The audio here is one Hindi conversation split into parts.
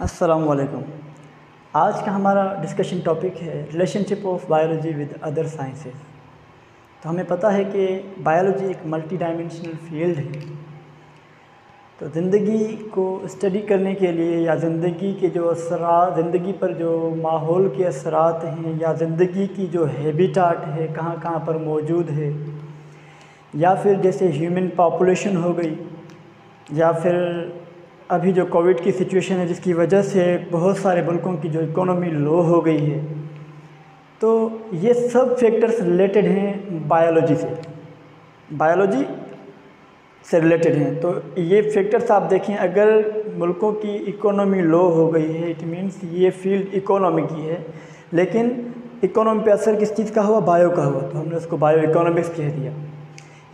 अस्सलाम वालेकुम आज का हमारा डिस्कशन टॉपिक है relationship of biology with other sciences तो हमें पता है कि बायोलॉजी एक मल्टी डायमेंशनल फ़ील्ड है। तो ज़िंदगी को स्टडी करने के लिए या ज़िंदगी के जो असरा ज़िंदगी पर जो माहौल के असरात हैं या ज़िंदगी की जो हैबिटाट है कहाँ कहाँ पर मौजूद है, या फिर जैसे ह्यूमन पॉपुलेशन हो गई, या फिर अभी जो कोविड की सिचुएशन है, जिसकी वजह से बहुत सारे मुल्कों की जो इकोनॉमी लो हो गई है तो ये सब फैक्टर्स रिलेटेड हैं बायोलॉजी से। बायोलॉजी से रिलेटेड हैं। तो ये फैक्टर्स आप देखें, अगर मुल्कों की इकोनॉमी लो हो गई है इट मीन्स ये फ़ील्ड इकोनॉमी की है, लेकिन इकोनॉमी पे असर किस चीज़ का हुआ? बायो का हुआ। तो हमने उसको बायो इकोनॉमिक्स कह दिया।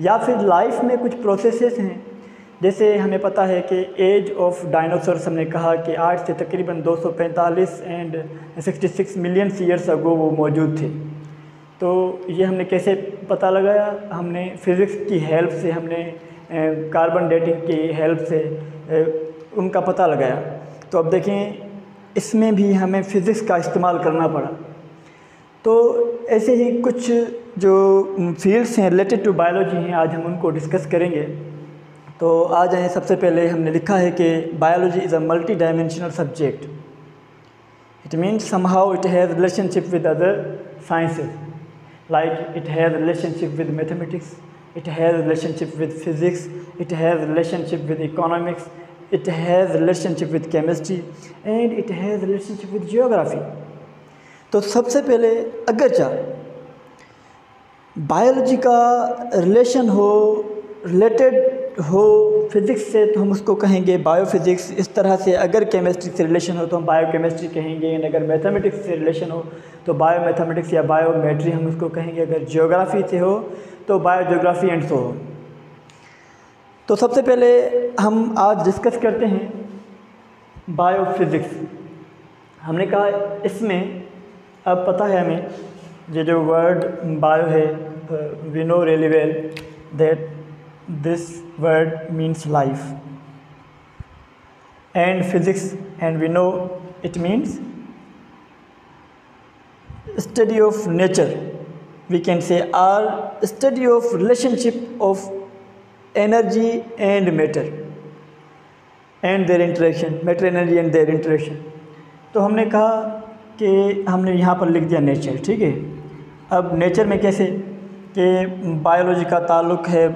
या फिर लाइफ में कुछ प्रोसेसेस हैं जैसे हमें पता है कि एज ऑफ़ डायनासोर्स हमने कहा कि आज से तकरीबन 245 एंड 66 मिलियन ईयर्स अगो वो मौजूद थे। तो ये हमने कैसे पता लगाया? हमने फिज़िक्स की हेल्प से हमने कार्बन डेटिंग की हेल्प से उनका पता लगाया। तो अब देखें, इसमें भी हमें फ़िज़िक्स का इस्तेमाल करना पड़ा। तो ऐसे ही कुछ जो फील्ड्स हैं रिलेटेड टू बायोलॉजी हैं, आज हम उनको डिस्कस करेंगे। तो आ जाए सबसे पहले हमने लिखा है कि biology is a multi dimensional subject it means somehow it has relationship with other sciences like it has relationship with mathematics it has relationship with physics it has relationship with economics it has relationship with chemistry and it has relationship with geography तो सबसे पहले, अगर चाह बायोलॉजी का रिलेशन हो रिलेटेड हो फिज़िक्स से तो हम उसको कहेंगे बायोफिज़िक्स इस तरह से अगर केमिस्ट्री से रिलेशन हो तो हम बायो बायोकेमिस्ट्री कहेंगे एंड अगर मैथमेटिक्स से रिलेशन हो तो बायो मैथमेटिक्स या बायोमेट्री हम उसको कहेंगे। अगर जियोग्राफी से हो तो बायोजियोग्राफी एंड सो हो तो सबसे पहले हम आज डिस्कस करते हैं बायोफिज़िक्स हमने कहा इसमें, अब पता है हमें, ये जो वर्ड बायो है we know really well that this word means life and physics and we know it means study of nature we can say our study of relationship of energy and matter and their interaction matter energy and their interaction तो हमने कहा कि हमने यहाँ पर लिख दिया नेचर ठीक है अब नेचर में कैसे कि बायोलॉजी का ताल्लुक है,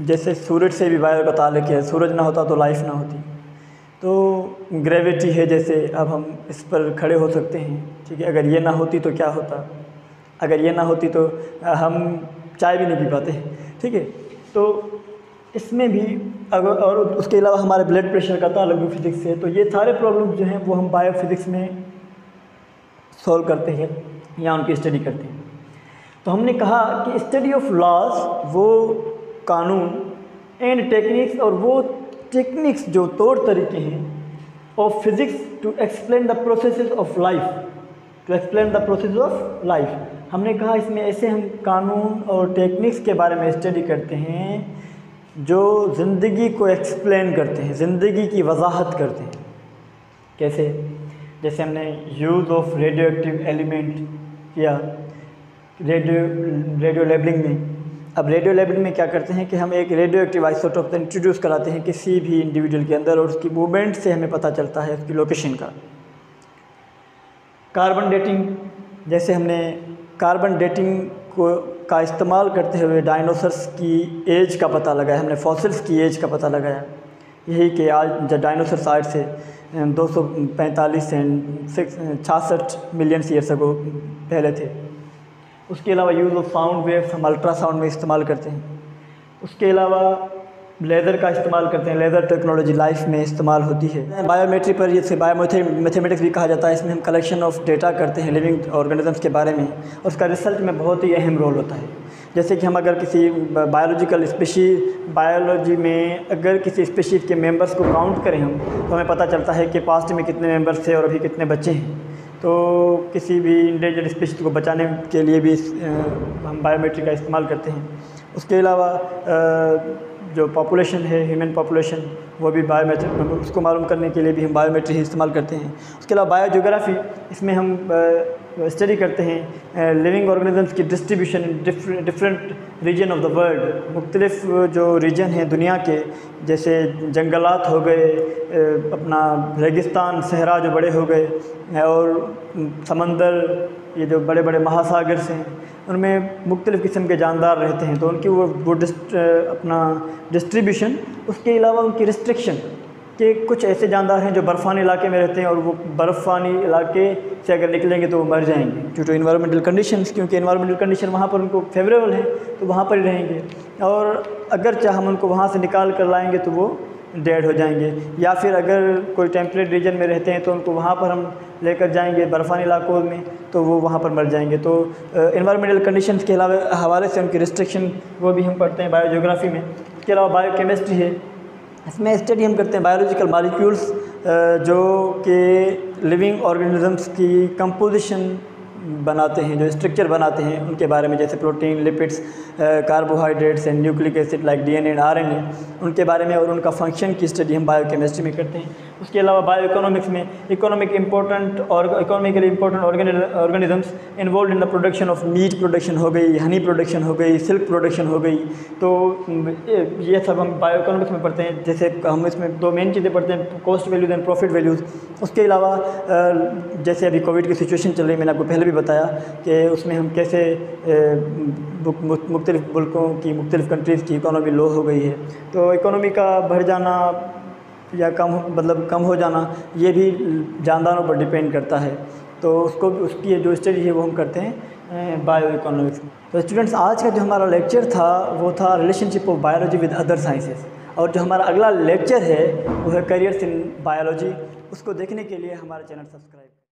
जैसे सूरज से भी बायो का ताल्लुक है, सूरज ना होता तो लाइफ ना होती। तो ग्रेविटी है जैसे, अब हम इस पर खड़े हो सकते हैं, ठीक है, अगर ये ना होती तो क्या होता? अगर ये ना होती तो हम चाय भी नहीं पी पाते, ठीक है? तो इसमें भी अगर और उसके अलावा हमारे ब्लड प्रेशर का ताल्लुक भी फिज़िक्स से तो ये सारे प्रॉब्लम जो हैं, वो हम बायोफिज़िक्स में सॉल्व करते हैं, या उनकी स्टडी करते हैं। तो हमने कहा कि स्टडी ऑफ़ लॉस वो कानून एंड टेक्निक्स और वो टेक्निक्स जो तौर तरीके हैं of physics to explain the process of life to explain the process of life हमने कहा इसमें ऐसे हम कानून और टेक्निक्स के बारे में स्टडी करते हैं, जो ज़िंदगी को एक्सप्लेन करते हैं, ज़िंदगी की वजाहत करते हैं। कैसे? जैसे हमने use of radio active element किया रेडियो रेडियो लेबलिंग में। अब रेडियो लेबलिंग में क्या करते हैं कि हम एक रेडियो एक्टिव आइसोटोप इंट्रोड्यूस कराते हैं किसी भी इंडिविजुअल के अंदर और उसकी मूवमेंट से हमें पता चलता है उसकी लोकेशन का। कार्बन डेटिंग जैसे हमने कार्बन डेटिंग को, का इस्तेमाल करते हुए डायनासोर्स की एज का पता लगाया, हमने फॉसिल्स की एज का पता लगाया। यही कि आज जब डायनोसर साइड से 245 एंड सिक्स छियासठ मिलियन ईयर्स को पहले थे। उसके अलावा यूज़ ऑफ़ साउंड वेव्स हम अल्ट्रासाउंड में इस्तेमाल करते हैं। उसके अलावा लेज़र का इस्तेमाल करते हैं। लेज़र टेक्नोलॉजी लाइफ में इस्तेमाल होती है। बायोमेट्री पर जैसे बायो मैथमेटिक्स भी कहा जाता है। इसमें हम कलेक्शन ऑफ़ डेटा करते हैं लिविंग ऑर्गेनिजम्स के बारे में। और उसका रिसर्च में बहुत ही अहम रोल होता है। जैसे कि हम अगर किसी बायोलॉजिकल स्पेशी बायोलॉजी में अगर किसी स्पेशीज़ के मेंबर्स को काउंट करें हम तो हमें पता चलता है कि पास्ट में कितने मेंबर्स थे और अभी कितने बच्चे हैं। तो किसी भी इंडेंजर्ड स्पीशीज़ को बचाने के लिए भी हम बायोमेट्रिक का इस्तेमाल करते हैं। उसके अलावा जो पॉपुलेशन है ह्यूमन पॉपुलेशन वो भी बायोमेट्रिक उसको मालूम करने के लिए भी हम बायोमेट्रिक इस्तेमाल करते हैं। उसके अलावा बायोजोग्राफ़ी इसमें हम स्टडी करते हैं लिविंग ऑर्गेनिजम्स की distribution different region of the world मुख्तलिफ़ जो रीजन हैं दुनिया के जैसे जंगलात हो गए अपना रेगिस्तान सहरा जो बड़े हो गए और समंदर ये जो बड़े बड़े महासागर हैं उनमें मुख्तलिफ़ किस्म के जानदार रहते हैं तो उनकी वो वो डिस्ट, अपना डिस्ट्रीब्यूशन उसके अलावा उनकी रिस्ट्रिक्शन कि कुछ ऐसे जानदार हैं जो बर्फ़ानी इलाके में रहते हैं और वो बर्फ़ानी इलाके से अगर निकलेंगे तो वो मर जाएँगे ड्यू टू इन्वायरमेंटल कंडीशंस क्योंकि इन्वायरमेंटल कंडीशन वहाँ पर उनको फेवरेबल है तो वहाँ पर ही रहेंगे। और अगर चाहे हम उनको वहाँ से निकाल कर लाएँगे तो वो डेड हो जाएँगे। या फिर अगर कोई टेम्परेट रीजन में रहते हैं तो उनको वहाँ पर हम लेकर जाएँगे बर्फ़ानी इलाकों में तो वो वहाँ पर मर जाएँगे। तो इन्वायरमेंटल कंडीशंस के अलावा, हवाले से उनकी रिस्ट्रिक्शन वो भी हम पढ़ते हैं बायोजोग्राफ़ी में। इसके अलावा बायोकेमिस्ट्री है। इसमें स्टडी हम करते हैं बायोलॉजिकल मालिक्यूल्स जो कि लिविंग ऑर्गेनिजम्स की कंपोजिशन बनाते हैं, जो स्ट्रक्चर बनाते हैं, उनके बारे में जैसे protein lipids carbohydrates and nucleic acid like DNA and RNA उनके बारे में और उनका फ़ंक्शन की स्टडी हम बायोकेमिस्ट्री में करते हैं। उसके अलावा बायो इकोनॉमिक्स में इकोनॉमिक इंपॉर्टेंट और economically important organisms involve in the production of meat production हो गई हनी प्रोडक्शन हो गई सिल्क प्रोडक्शन हो गई। तो ये सब हम बायो इकोनॉमिक्स में पढ़ते हैं, जैसे हम इसमें दो मेन चीज़ें पढ़ते हैं cost values and profit values उसके अलावा जैसे अभी कोविड की सिचुएशन चल रही मैंने आपको पहले भी बताया कि उसमें हम कैसे मुख्तलिफ़ मुल्कों की, मुख्तलिफ़ कंट्रीज़ की इकानमी लो हो गई है। तो इकानमी का बढ़ जाना या कम मतलब कम हो जाना, ये भी जानदारों पर डिपेंड करता है। तो उसको, उसकी जो स्टडी है वो हम करते हैं बायो इकोनॉमिक्स तो स्टूडेंट्स आज का जो हमारा लेक्चर था, वो था relationship of biology with other sciences और जो हमारा अगला लेक्चर है, वो है करियर्स इन बायोलॉजी उसको देखने के लिए हमारा चैनल सब्सक्राइब